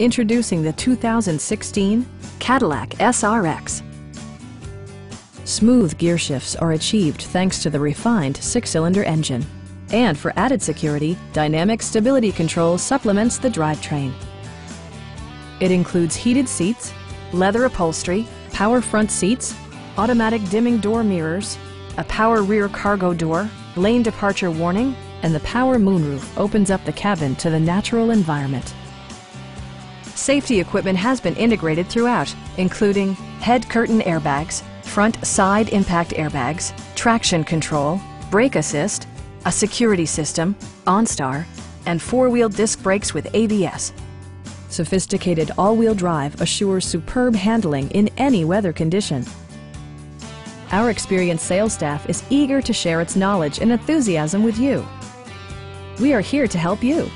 Introducing the 2016 Cadillac SRX. Smooth gear shifts are achieved thanks to the refined six-cylinder engine. And for added security, Dynamic Stability Control supplements the drivetrain. It includes heated seats, leather upholstery, power front seats, automatic dimming door mirrors, a power rear cargo door, lane departure warning, and the power moonroof opens up the cabin to the natural environment. Safety equipment has been integrated throughout, including head curtain airbags, front side impact airbags, traction control, brake assist, a security system, OnStar, and four-wheel disc brakes with ABS. Sophisticated all-wheel drive assures superb handling in any weather condition. Our experienced sales staff is eager to share its knowledge and enthusiasm with you. We are here to help you.